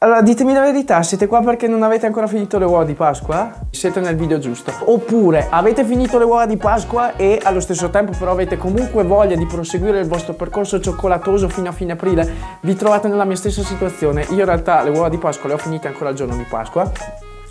Allora, ditemi la verità, siete qua perché non avete ancora finito le uova di Pasqua? Siete nel video giusto. Oppure avete finito le uova di Pasqua e allo stesso tempo però avete comunque voglia di proseguire il vostro percorso cioccolatoso fino a fine aprile? Vi trovate nella mia stessa situazione. Io in realtà le uova di Pasqua le ho finite ancora il giorno di Pasqua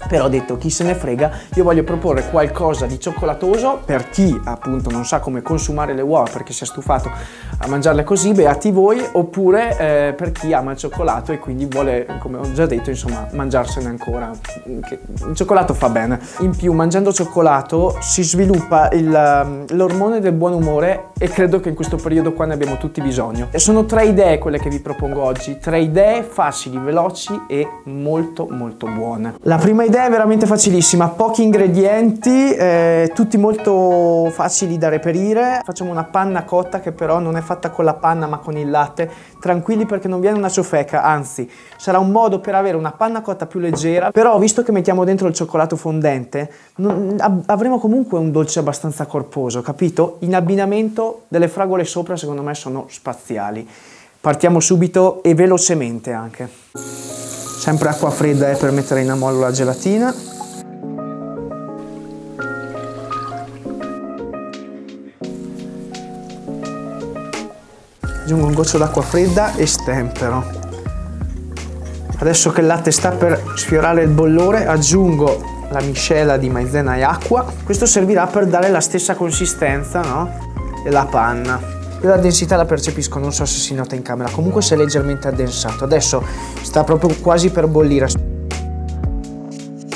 però ho detto chi se ne frega, io voglio proporre qualcosa di cioccolatoso per chi appunto non sa come consumare le uova perché si è stufato a mangiarle così, beati voi, oppure eh, per chi ama il cioccolato e quindi vuole, come ho già detto, insomma, mangiarsene ancora. il cioccolato fa bene. In più, mangiando cioccolato si sviluppa um, l'ormone del buon umore e credo che in questo periodo qua ne abbiamo tutti bisogno. E sono tre idee quelle che vi propongo oggi, tre idee facili, veloci e molto molto buone. La prima idea è veramente facilissima, pochi ingredienti, eh, tutti molto facili da reperire. Facciamo una panna cotta che però non è fatta con la panna ma con il latte. Tranquilli perché non viene una ciofeca, anzi sarà un modo per avere una panna cotta più leggera. Però visto che mettiamo dentro il cioccolato fondente, non, avremo comunque un dolce abbastanza corposo, capito? In abbinamento delle fragole sopra secondo me sono spaziali. Partiamo subito e velocemente anche. Sempre acqua fredda eh, per mettere in ammollo la gelatina. Aggiungo un goccio d'acqua fredda e stempero. Adesso che il latte sta per sfiorare il bollore aggiungo la miscela di maizena e acqua. Questo servirà per dare la stessa consistenza no? della panna. Io la densità la percepisco, non so se si nota in camera, comunque si è leggermente addensato. Adesso sta proprio quasi per bollire.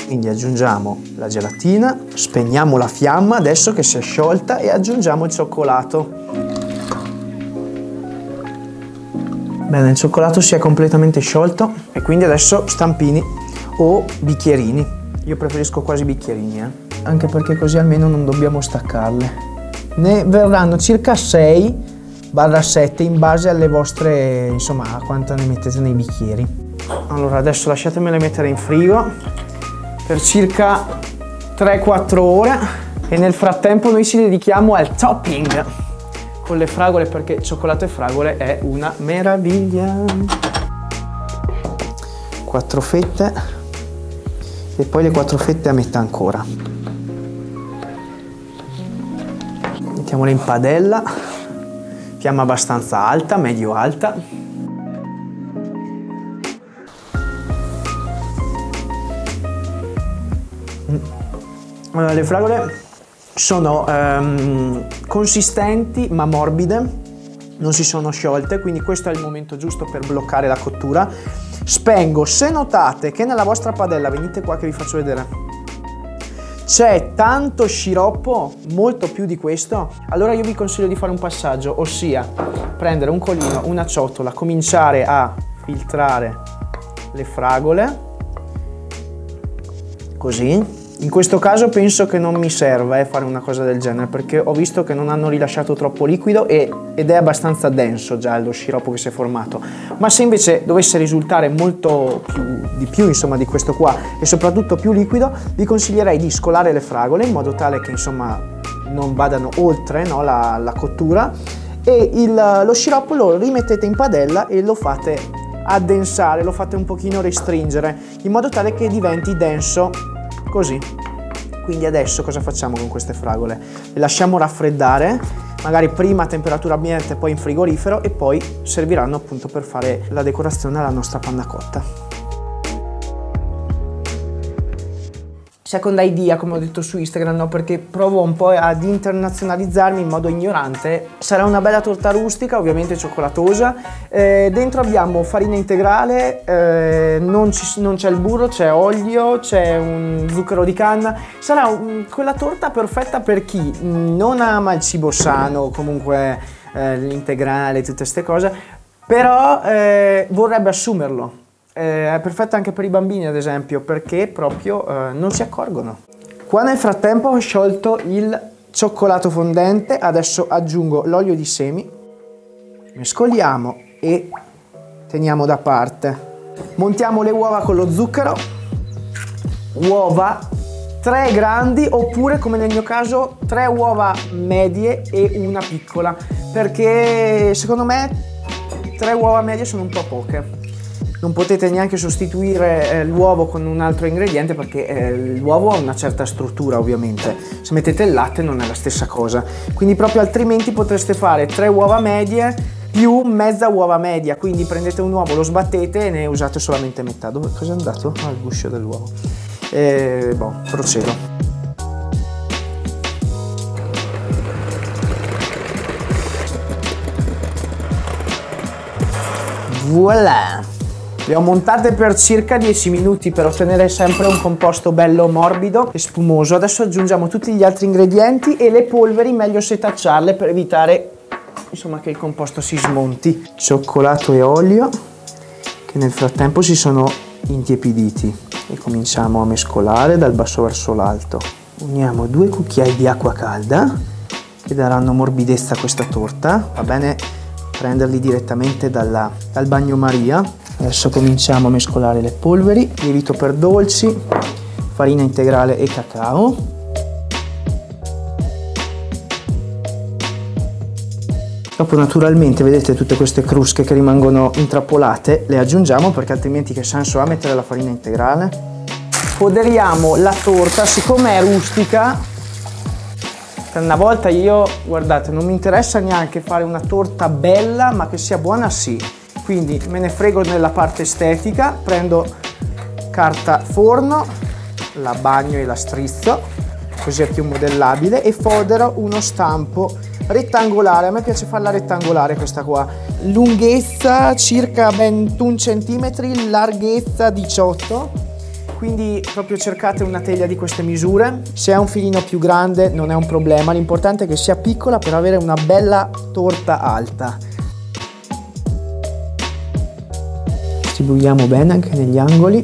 Quindi aggiungiamo la gelatina, spegniamo la fiamma adesso che si è sciolta e aggiungiamo il cioccolato. Bene, il cioccolato si è completamente sciolto e quindi adesso stampini o bicchierini. Io preferisco quasi bicchierini, eh? anche perché così almeno non dobbiamo staccarle. Ne verranno circa 6 barra 7 in base alle vostre, insomma, a quanto ne mettete nei bicchieri. Allora, adesso lasciatemele mettere in frigo per circa 3-4 ore e nel frattempo noi ci dedichiamo al topping con le fragole perché cioccolato e fragole è una meraviglia. 4 fette e poi le 4 fette a metà ancora. Mettiamole in padella fiamma abbastanza alta, medio alta. Mm. Allora, le fragole sono um, consistenti ma morbide, non si sono sciolte, quindi questo è il momento giusto per bloccare la cottura. Spengo, se notate che nella vostra padella, venite qua che vi faccio vedere, c'è tanto sciroppo, molto più di questo, allora io vi consiglio di fare un passaggio, ossia prendere un colino, una ciotola, cominciare a filtrare le fragole, così, in questo caso penso che non mi serva eh, fare una cosa del genere perché ho visto che non hanno rilasciato troppo liquido e, ed è abbastanza denso già lo sciroppo che si è formato. Ma se invece dovesse risultare molto più, di più insomma, di questo qua e soprattutto più liquido, vi consiglierei di scolare le fragole in modo tale che insomma non vadano oltre no, la, la, cottura e il, lo sciroppo lo rimettete in padella e lo fate addensare, lo fate un pochino restringere in modo tale che diventi denso così. Quindi adesso cosa facciamo con queste fragole? Le lasciamo raffreddare, magari prima a temperatura ambiente, poi in frigorifero e poi serviranno appunto per fare la decorazione alla nostra panna cotta. Seconda idea, come ho detto su Instagram, no? perché provo un po' ad internazionalizzarmi in modo ignorante. Sarà una bella torta rustica, ovviamente cioccolatosa. Eh, dentro abbiamo farina integrale, eh, non, non, c'è il burro, c'è olio, c'è un zucchero di canna. Sarà un, quella torta perfetta per chi non ama il cibo sano, comunque eh, l'integrale, tutte queste cose, però eh, vorrebbe assumerlo eh, è perfetta anche per i bambini ad esempio perché proprio eh, non si accorgono. Qua nel frattempo ho sciolto il cioccolato fondente, adesso aggiungo l'olio di semi, mescoliamo e teniamo da parte. Montiamo le uova con lo zucchero, uova tre grandi oppure come nel mio caso tre uova medie e una piccola perché secondo me tre uova medie sono un po' poche non potete neanche sostituire eh, l'uovo con un altro ingrediente perché eh, l'uovo ha una certa struttura ovviamente. Se mettete il latte non è la stessa cosa. Quindi proprio altrimenti potreste fare tre uova medie più mezza uova media, quindi prendete un uovo, lo sbattete e ne usate solamente metà. Dove cosa è andato? Ah, il guscio dell'uovo. E boh, procedo. Voilà! Le ho montate per circa 10 minuti per ottenere sempre un composto bello morbido e spumoso. Adesso aggiungiamo tutti gli altri ingredienti e le polveri meglio setacciarle per evitare insomma, che il composto si smonti. Cioccolato e olio che nel frattempo si sono intiepiditi e cominciamo a mescolare dal basso verso l'alto. Uniamo due cucchiai di acqua calda che daranno morbidezza a questa torta. Va bene prenderli direttamente dalla, dal bagnomaria Adesso cominciamo a mescolare le polveri, lievito per dolci, farina integrale e cacao. Dopo naturalmente vedete tutte queste crusche che rimangono intrappolate, le aggiungiamo perché altrimenti che senso ha mettere la farina integrale? Poderiamo la torta, siccome è rustica, per una volta io, guardate, non mi interessa neanche fare una torta bella ma che sia buona sì quindi me ne frego nella parte estetica prendo carta forno la bagno e la strizzo così è più modellabile e fodero uno stampo rettangolare. A me piace farla rettangolare questa qua. Lunghezza circa 21 cm larghezza 18 quindi proprio cercate una teglia di queste misure. Se è un filino più grande non è un problema l'importante è che sia piccola per avere una bella torta alta distribuiamo bene anche negli angoli.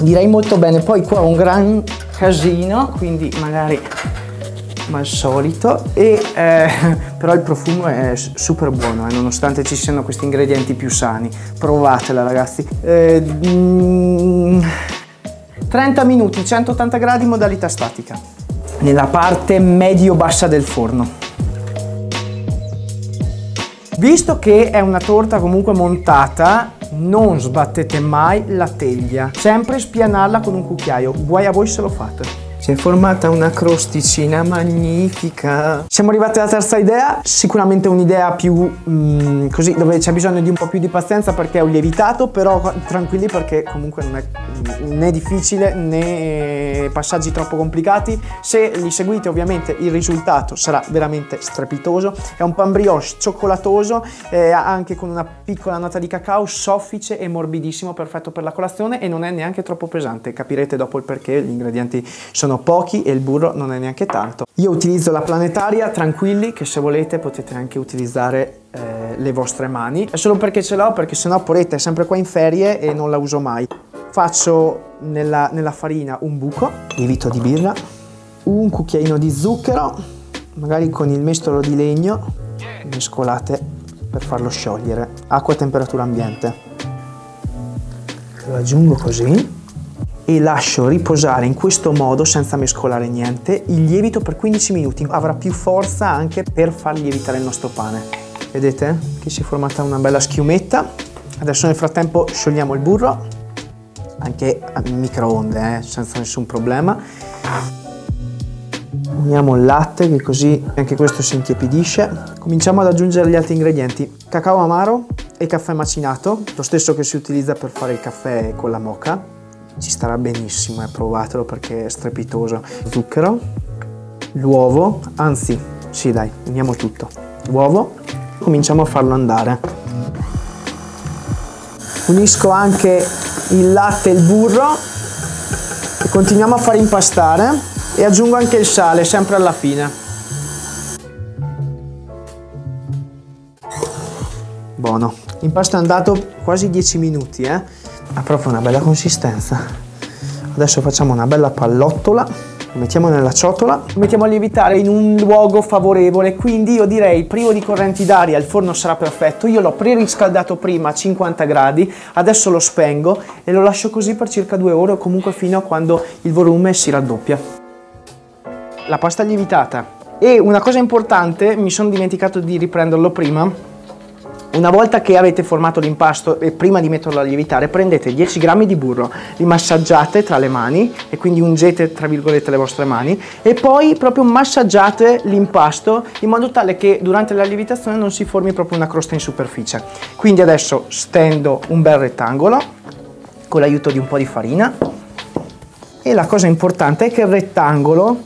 Direi molto bene. Poi qua un gran casino quindi magari come al solito. E eh, però il profumo è super buono eh, nonostante ci siano questi ingredienti più sani. Provatela ragazzi. Eh, 30 minuti 180 gradi modalità statica. Nella parte medio bassa del forno. Visto che è una torta comunque montata, non sbattete mai la teglia, sempre spianarla con un cucchiaio, guai a voi se lo fate. Si è formata una crosticina magnifica. Siamo arrivati alla terza idea, sicuramente un'idea più mm, così, dove c'è bisogno di un po' più di pazienza perché è un lievitato, però tranquilli perché comunque non è né difficile né passaggi troppo complicati. Se li seguite ovviamente il risultato sarà veramente strepitoso. È un pan brioche cioccolatoso, eh, anche con una piccola nota di cacao, soffice e morbidissimo, perfetto per la colazione e non è neanche troppo pesante. Capirete dopo il perché, gli ingredienti sono sono pochi e il burro non è neanche tanto. Io utilizzo la planetaria, tranquilli che se volete potete anche utilizzare eh, le vostre mani. È solo perché ce l'ho, perché sennò Poretta è sempre qua in ferie e non la uso mai. Faccio nella, nella farina un buco, lievito di birra, un cucchiaino di zucchero, magari con il mestolo di legno, mescolate per farlo sciogliere. Acqua a temperatura ambiente. Lo aggiungo così e lascio riposare in questo modo senza mescolare niente il lievito per 15 minuti. Avrà più forza anche per far lievitare il nostro pane. Vedete? Che si è formata una bella schiumetta. Adesso nel frattempo sciogliamo il burro. Anche a microonde eh, senza nessun problema. Uniamo il latte che così anche questo si intiepidisce cominciamo ad aggiungere gli altri ingredienti. Cacao amaro e caffè macinato lo stesso che si utilizza per fare il caffè con la moca ci starà benissimo, eh, provatelo perché è strepitoso. Zucchero, l'uovo, anzi, sì dai, uniamo tutto. L'uovo, cominciamo a farlo andare. Unisco anche il latte e il burro e continuiamo a far impastare e aggiungo anche il sale, sempre alla fine. Buono. L'impasto è andato quasi 10 minuti, eh ha proprio una bella consistenza. Adesso facciamo una bella pallottola lo mettiamo nella ciotola. Lo mettiamo a lievitare in un luogo favorevole quindi io direi privo di correnti d'aria il forno sarà perfetto. Io l'ho preriscaldato prima a 50 gradi adesso lo spengo e lo lascio così per circa due ore o comunque fino a quando il volume si raddoppia. La pasta lievitata. E una cosa importante mi sono dimenticato di riprenderlo prima Una volta che avete formato l'impasto e prima di metterlo a lievitare prendete 10 grammi di burro, li massaggiate tra le mani e quindi ungete tra virgolette le vostre mani e poi proprio massaggiate l'impasto in modo tale che durante la lievitazione non si formi proprio una crosta in superficie. Quindi adesso stendo un bel rettangolo con l'aiuto di un po' di farina e la cosa importante è che il rettangolo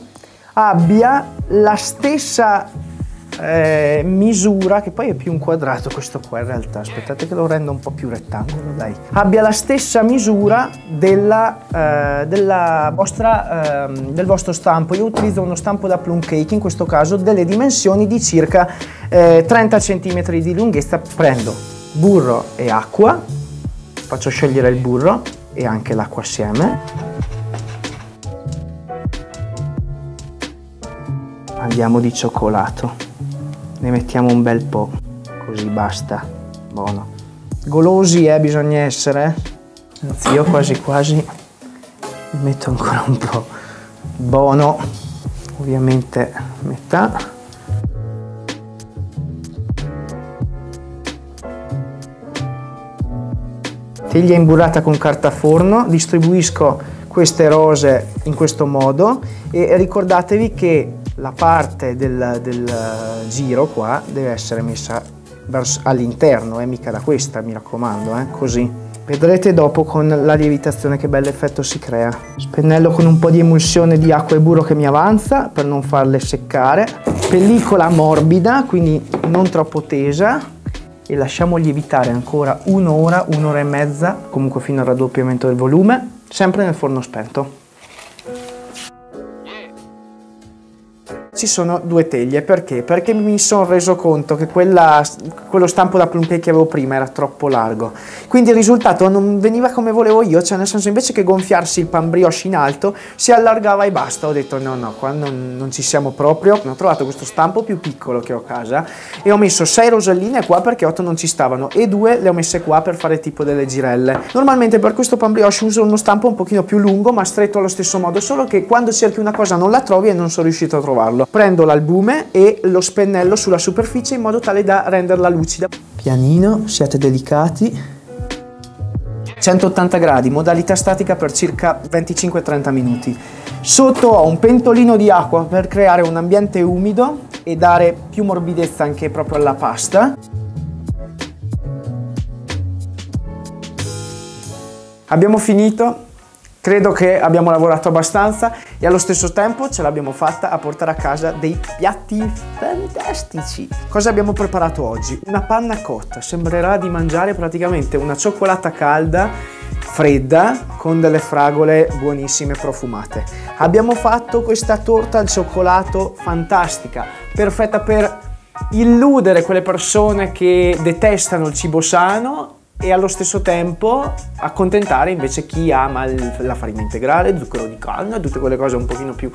abbia la stessa eh, misura, che poi è più un quadrato questo qua in realtà, aspettate che lo rendo un po' più rettangolo, dai, abbia la stessa misura della, eh, della vostra, eh, del vostro stampo. Io utilizzo uno stampo da plum cake, in questo caso delle dimensioni di circa 30 eh, cm di lunghezza. Prendo burro e acqua, faccio sciogliere il burro e anche l'acqua assieme. Andiamo di cioccolato ne mettiamo un bel po', così basta, buono. Golosi eh, bisogna essere, anzi io quasi quasi metto ancora un po', buono, ovviamente metà. Teglia imburrata con carta forno, distribuisco queste rose in questo modo e ricordatevi che la parte del, del giro qua deve essere messa all'interno, eh, mica da questa, mi raccomando, eh, così. Vedrete dopo con la lievitazione che bell'effetto si crea. Spennello con un po' di emulsione di acqua e burro che mi avanza per non farle seccare. Pellicola morbida, quindi non troppo tesa. E lasciamo lievitare ancora un'ora, un'ora e mezza, comunque fino al raddoppiamento del volume, sempre nel forno spento. Ci sono due teglie, perché? Perché mi sono reso conto che quella, quello stampo da plum cake che avevo prima era troppo largo, quindi il risultato non veniva come volevo io, cioè nel senso invece che gonfiarsi il pan brioche in alto si allargava e basta, ho detto no no, qua non, non ci siamo proprio, ho trovato questo stampo più piccolo che ho a casa e ho messo 6 roselline qua perché 8 non ci stavano e 2 le ho messe qua per fare tipo delle girelle. Normalmente per questo pan brioche uso uno stampo un pochino più lungo ma stretto allo stesso modo, solo che quando cerchi una cosa non la trovi e non sono riuscito a trovarlo prendo l'albume e lo spennello sulla superficie in modo tale da renderla lucida. Pianino, siate delicati. 180 gradi, modalità statica per circa 25-30 minuti. Sotto ho un pentolino di acqua per creare un ambiente umido e dare più morbidezza anche proprio alla pasta. Abbiamo finito, Credo che abbiamo lavorato abbastanza e allo stesso tempo ce l'abbiamo fatta a portare a casa dei piatti fantastici. Cosa abbiamo preparato oggi? Una panna cotta, sembrerà di mangiare praticamente una cioccolata calda fredda con delle fragole buonissime profumate. Abbiamo fatto questa torta al cioccolato fantastica, perfetta per illudere quelle persone che detestano il cibo sano e allo stesso tempo accontentare invece chi ama il, la farina integrale, zucchero di canna, tutte quelle cose un, più,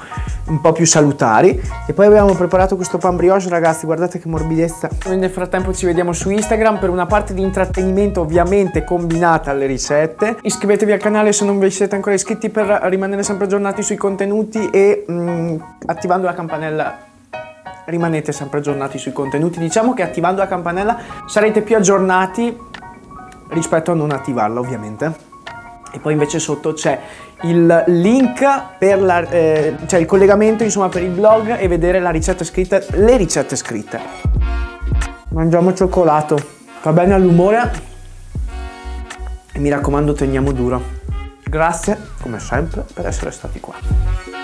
un po' più salutari. E poi abbiamo preparato questo pan brioche, ragazzi, guardate che morbidezza. Noi nel frattempo ci vediamo su Instagram per una parte di intrattenimento ovviamente combinata alle ricette. Iscrivetevi al canale se non vi siete ancora iscritti per rimanere sempre aggiornati sui contenuti e mm, attivando la campanella rimanete sempre aggiornati sui contenuti. Diciamo che attivando la campanella sarete più aggiornati rispetto a non attivarla ovviamente. E poi invece sotto c'è il link per la, eh, cioè il collegamento insomma per il blog e vedere la ricetta scritta, le ricette scritte. Mangiamo cioccolato, fa bene all'umore e mi raccomando teniamo duro. Grazie come sempre per essere stati qua.